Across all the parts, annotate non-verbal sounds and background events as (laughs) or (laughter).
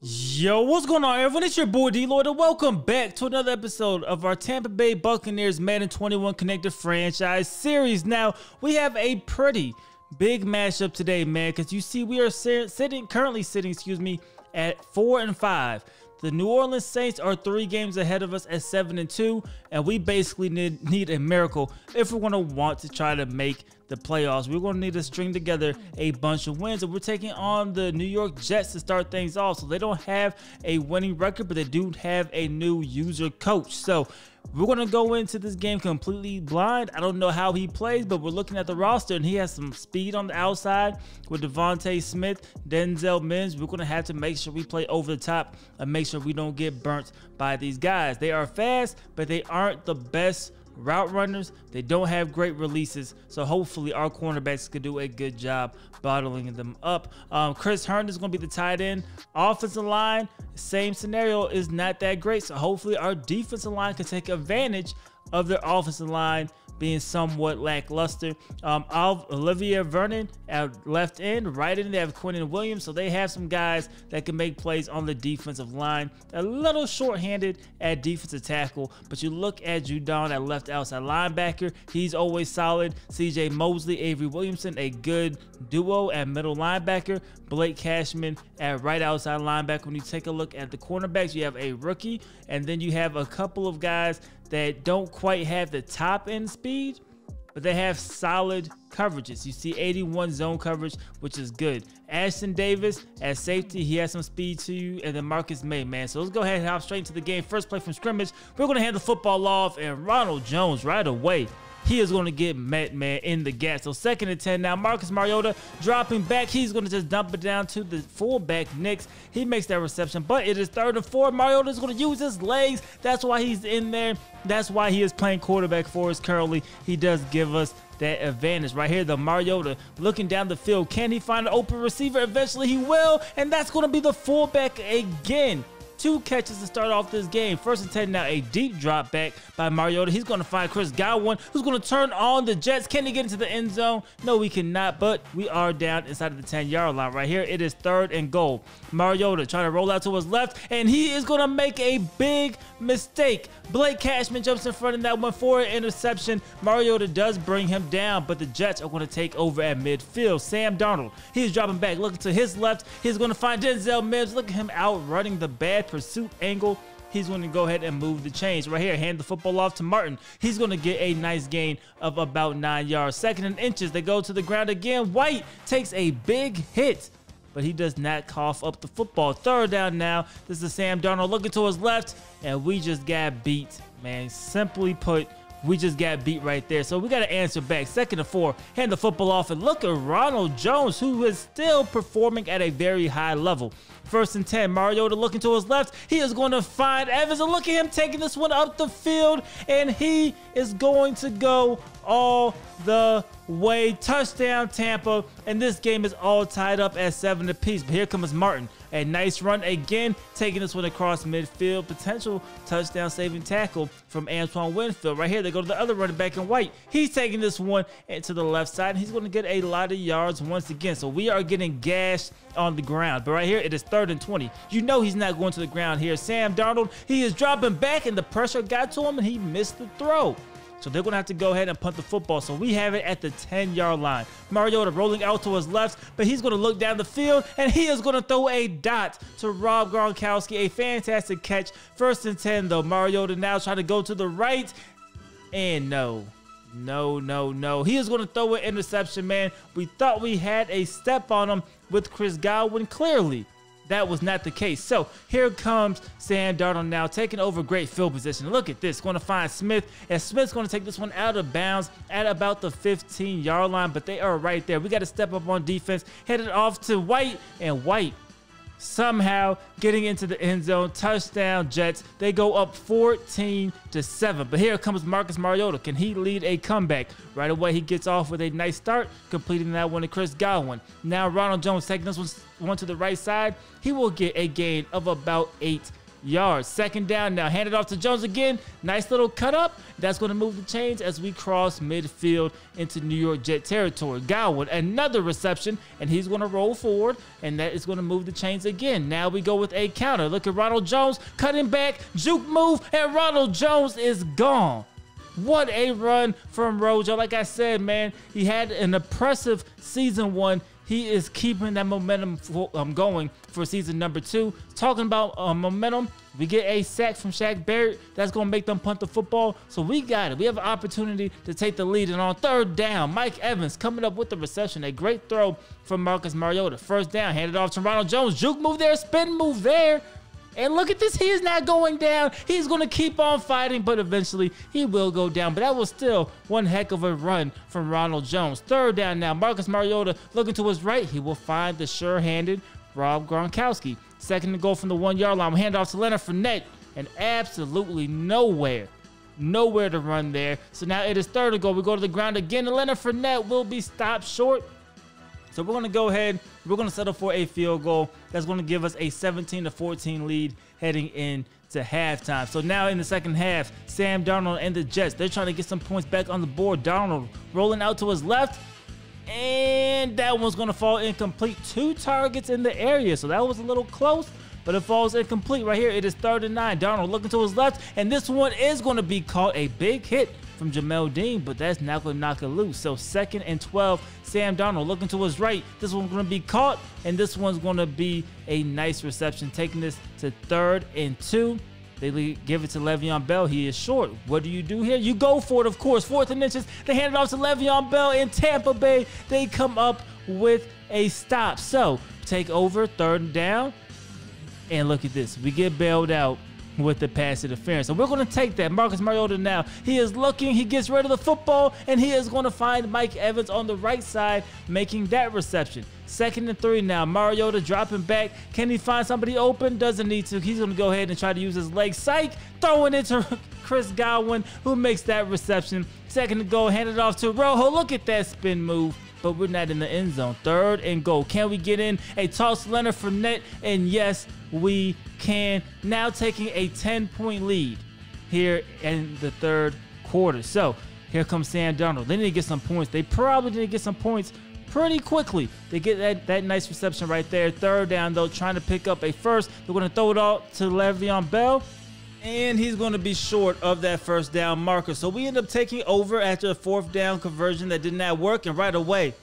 Yo, what's going on, everyone? It's your boy D Lloyd, and welcome back to another episode of our Tampa Bay Buccaneers Madden 21 Connected Franchise Series. Now, we have a pretty big matchup today, man, because you see, we are sitting currently sitting, excuse me, at four and five. The New Orleans Saints are three games ahead of us at seven and two, and we basically need, need a miracle if we're to want to try to make the playoffs. We're going to need to string together a bunch of wins. And we're taking on the New York Jets to start things off. So they don't have a winning record, but they do have a new user coach. So we're going to go into this game completely blind. I don't know how he plays, but we're looking at the roster and he has some speed on the outside with DeVonta Smith, Denzel Mims. We're going to have to make sure we play over the top and make sure we don't get burnt by these guys. They are fast, but they aren't the best route runners. They don't have great releases, so hopefully our cornerbacks could do a good job bottling them up. Um, Chris Herndon is going to be the tight end. Offensive line, same scenario, is not that great, so hopefully our defensive line can take advantage of their offensive line being somewhat lackluster. Um, Olivier Vernon at left end, right end, they have Quinnen Williams, so they have some guys that can make plays on the defensive line. A little short-handed at defensive tackle, but you look at Judon at left outside linebacker, he's always solid. CJ Mosley, Avery Williamson, a good duo at middle linebacker. Blake Cashman at right outside linebacker. When you take a look at the cornerbacks, you have a rookie, and then you have a couple of guys that don't quite have the top end speed, but they have solid coverages. You see 81 zone coverage, which is good. Ashtyn Davis at safety, he has some speed to you, and then Marcus Maye, man. So let's go ahead and hop straight into the game. First play from scrimmage. We're going to hand the football off, and Ronald Jones right away he is going to get met, man, in the gas. So second and 10 now. Marcus Mariota dropping back. He's going to just dump it down to the fullback, Nix. He makes that reception, but it is third and four. Mariota is going to use his legs. That's why he's in there. That's why he is playing quarterback for us currently. He does give us that advantage right here. The Mariota looking down the field. Can he find an open receiver? Eventually he will, and that's going to be the fullback again two catches to start off this game. First and 10 now, a deep drop back by Mariota. He's going to find Chris Godwin, who's going to turn on the Jets. Can he get into the end zone? No, we cannot, but we are down inside of the 10-yard line right here. It is third and goal. Mariota trying to roll out to his left, and he is going to make a big mistake. Blake Cashman jumps in front of that one for an interception. Mariota does bring him down, but the Jets are going to take over at midfield. Sam Darnold, he's dropping back, looking to his left. He's going to find Denzel Mims. Look at him out running the bad pursuit angle, he's going to go ahead and move the chains. Right here, hand the football off to Martin. He's going to get a nice gain of about nine yards. Second and inches, they go to the ground again. White takes a big hit but he does not cough up the football. Third down now. This is Sam Darnold looking to his left, and we just got beat, man. Simply put, we just got beat right there. So we got to answer back. Second and four, hand the football off and look at Ronald Jones, who is still performing at a very high level. First and 10, Mariota looking to his left. He is going to find Evans and look at him taking this one up the field and he is going to go all the way. Touchdown Tampa and this game is all tied up at seven apiece. But here comes Martin. A nice run again, taking this one across midfield. Potential touchdown saving tackle from Antoine Winfield. Right here, they go to the other running back in white. He's taking this one to the left side. He's going to get a lot of yards once again. So we are getting gashed on the ground. But right here, it is third and 20. You know he's not going to the ground here. Sam Darnold, he is dropping back, and the pressure got to him, and he missed the throw. So they're going to have to go ahead and punt the football. So we have it at the 10 yard line. Mariota rolling out to his left, but he's going to look down the field and he is going to throw a dot to Rob Gronkowski. A fantastic catch. First and 10, though. Mariota now trying to go to the right. And no. No, no, no. He is going to throw an interception, man. We thought we had a step on him with Chris Godwin. Clearly, that was not the case. So here comes Sam Darnold now taking over great field position. Look at this, going to find Smith, and Smith's going to take this one out of bounds at about the 15 yard line, but they are right there. We got to step up on defense, headed off to White, and White somehow getting into the end zone. Touchdown Jets. They go up 14 to 7. But here comes Marcus Mariota. Can he lead a comeback? Right away, he gets off with a nice start, completing that one to Chris Godwin. Now Ronald Jones taking this one, one to the right side. He will get a gain of about eight yards. Second down now. Hand it off to Jones again. Nice little cut up. That's going to move the chains as we cross midfield into New York Jet territory. Godwin, another reception, and he's going to roll forward, and that is going to move the chains again. Now we go with a counter. Look at Ronald Jones cutting back, juke move, and Ronald Jones is gone. What a run from Rojo. Like I said, man, he had an impressive season one he is keeping that momentum for, um, going for season number two. Talking about uh, momentum, we get a sack from Shaq Barrett. That's going to make them punt the football. So we got it. We have an opportunity to take the lead. And on third down, Mike Evans coming up with the reception. A great throw from Marcus Mariota. First down, handed off to Ronald Jones. Juke move there, spin move there. And look at this, he is not going down. He's going to keep on fighting, but eventually he will go down. But that was still one heck of a run from Ronald Jones. Third down now, Marcus Mariota looking to his right. He will find the sure-handed Rob Gronkowski. Second to go from the one-yard line. Hand off to Leonard Fournette, and absolutely nowhere nowhere to run there. So now it is third to go. We go to the ground again, and Leonard Fournette will be stopped short so we're going to go ahead. We're going to settle for a field goal. That's going to give us a 17 to 14 lead heading into halftime. So now in the second half, Sam Darnold and the Jets, they're trying to get some points back on the board. Darnold rolling out to his left. And that one's going to fall incomplete. Two targets in the area. So that was a little close but it falls incomplete right here. It is third and nine. Darnold looking to his left, and this one is going to be caught a big hit from Jamel Dean, but that's not going to knock it loose. So second and 12, Sam Darnold looking to his right. This one's going to be caught, and this one's going to be a nice reception, taking this to third and two. They give it to Le'Veon Bell. He is short. What do you do here? You go for it, of course. Fourth and inches. They hand it off to Le'Veon Bell in Tampa Bay. They come up with a stop. So take over third and down. And look at this. We get bailed out with the pass interference. And we're going to take that. Marcus Mariota now, he is looking, he gets rid of the football, and he is going to find Mike Evans on the right side making that reception. Second and three now. Mariota dropping back. Can he find somebody open? Doesn't need to. He's going to go ahead and try to use his leg. Psych! Throwing it to (laughs) Chris Godwin, who makes that reception. Second to go, hand it off to Rojo. Look at that spin move but we're not in the end zone. Third and goal. Can we get in a toss Leonard Fournette? And yes, we can. Now taking a 10 point lead here in the third quarter. So here comes Sam Darnold. They need to get some points. They probably need to get some points pretty quickly. They get that, that nice reception right there. Third down, though, trying to pick up a first. They're going to throw it all to Le'Veon Bell and he's going to be short of that first down marker. So we end up taking over after a fourth down conversion that did not work, and right away,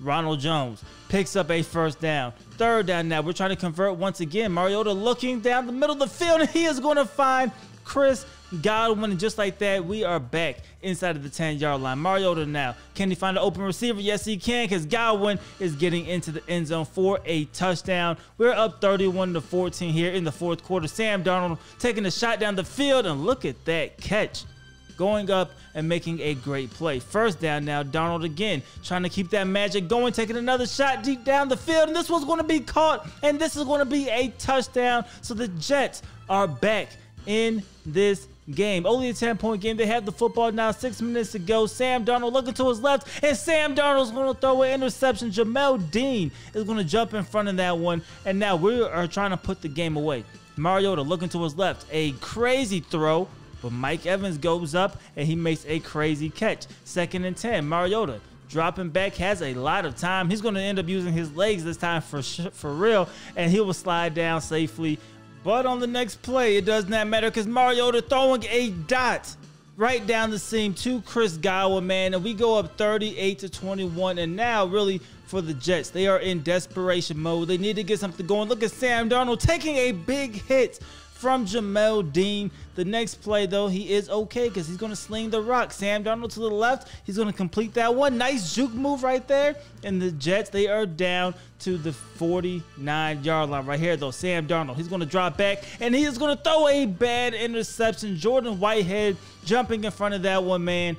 Ronald Jones picks up a first down. Third down now, we're trying to convert once again. Mariota looking down the middle of the field, and he is going to find Chris Godwin, and just like that, we are back inside of the 10 yard line. Mariota now. Can he find an open receiver? Yes, he can, because Godwin is getting into the end zone for a touchdown. We're up 31 to 14 here in the fourth quarter. Sam Darnold taking a shot down the field, and look at that catch going up and making a great play. First down now, Darnold again trying to keep that magic going, taking another shot deep down the field, and this one's going to be caught, and this is going to be a touchdown. So the Jets are back in this game. Only a 10 point game. They have the football now, six minutes to go. Sam Darnold looking to his left, and Sam Darnold's going to throw an interception. Jamel Dean is going to jump in front of that one, and now we are trying to put the game away. Mariota looking to his left, a crazy throw, but Mike Evans goes up and he makes a crazy catch. Second and 10, Mariota dropping back, has a lot of time. He's going to end up using his legs this time for for real, and he will slide down safely but on the next play, it does not matter because Mariota throwing a dot right down the seam to Chris Godwin, man. And we go up 38 to 21. And now, really, for the Jets, they are in desperation mode. They need to get something going. Look at Sam Darnold taking a big hit from Jamel Dean. The next play, though, he is okay because he's going to sling the rock. Sam Darnold to the left. He's going to complete that one. Nice juke move right there. And the Jets, they are down to the 49 yard line right here, though. Sam Darnold, he's going to drop back and he is going to throw a bad interception. Jordan Whitehead jumping in front of that one, man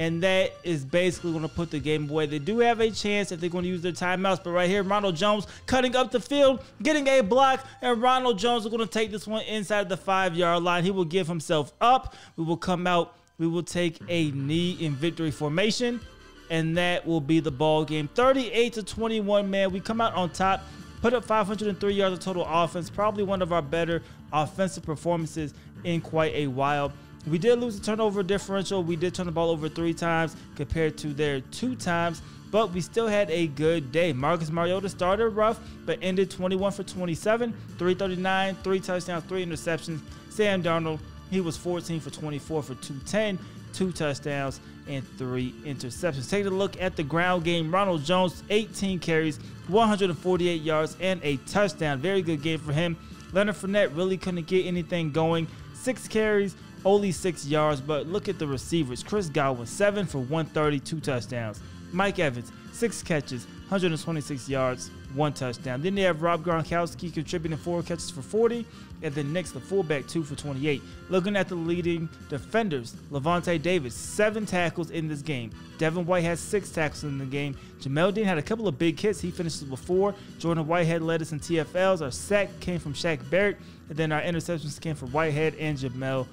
and that is basically going to put the game away. They do have a chance if they're going to use their timeouts, but right here, Ronald Jones cutting up the field, getting a block, and Ronald Jones is going to take this one inside the five yard line. He will give himself up. We will come out. We will take a knee in victory formation, and that will be the ball game. 38 to 21, man. We come out on top put up 503 yards of total offense, probably one of our better offensive performances in quite a while. We did lose the turnover differential. We did turn the ball over three times compared to their two times, but we still had a good day. Marcus Mariota started rough, but ended 21 for 27, 339, three touchdowns, three interceptions. Sam Darnold, he was 14 for 24 for 210, two touchdowns, and three interceptions. Take a look at the ground game. Ronald Jones, 18 carries, 148 yards, and a touchdown. Very good game for him. Leonard Fournette really couldn't get anything going. Six carries, only six yards, but look at the receivers. Chris Godwin, seven for 130, two touchdowns. Mike Evans, six catches, 126 yards, one touchdown. Then they have Rob Gronkowski contributing four catches for 40, and then next the fullback two for 28. Looking at the leading defenders, Lavonte Davis, seven tackles in this game. Devin White has six tackles in the game. Jamel Dean had a couple of big hits. He finishes with four. Jordan Whitehead led us in TFLs. Our sack came from Shaq Barrett, and then our interceptions came from Whitehead and Jamel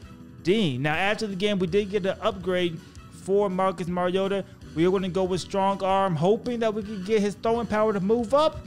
Dean. Now, after the game, we did get an upgrade for Marcus Mariota. We are going to go with strong arm, hoping that we can get his throwing power to move up.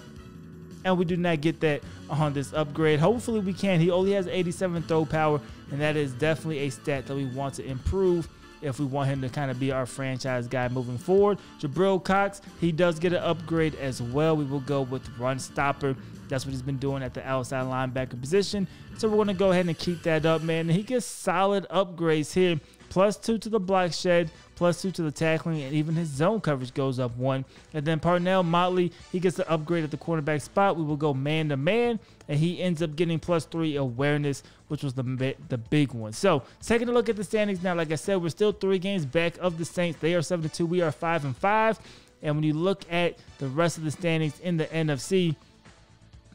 And we do not get that on this upgrade. Hopefully, we can. He only has 87 throw power, and that is definitely a stat that we want to improve if we want him to kind of be our franchise guy moving forward. Jabril Cox, he does get an upgrade as well. We will go with run stopper. That's what he's been doing at the outside linebacker position. So we're going to go ahead and keep that up, man. He gets solid upgrades here. Plus two to the block shed, plus two to the tackling, and even his zone coverage goes up one. And then Parnell Motley, he gets the upgrade at the cornerback spot. We will go man to man, and he ends up getting plus three awareness, which was the the big one. So taking a look at the standings now, like I said, we're still three games back of the Saints. They are seven to two. We are five and five. And when you look at the rest of the standings in the NFC,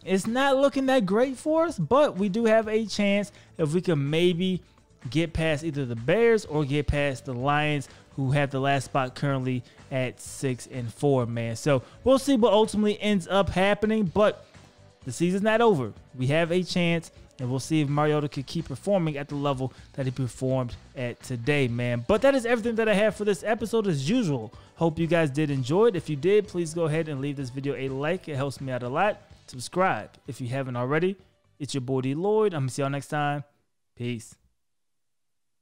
it's not looking that great for us, but we do have a chance if we can maybe get past either the Bears or get past the Lions, who have the last spot currently at six and four, man. So we'll see what ultimately ends up happening, but the season's not over. We have a chance, and we'll see if Mariota could keep performing at the level that he performed at today, man. But that is everything that I have for this episode as usual. Hope you guys did enjoy it. If you did, please go ahead and leave this video a like. It helps me out a lot subscribe if you haven't already. It's your boy D Lloyd. I'm gonna see y'all next time. Peace.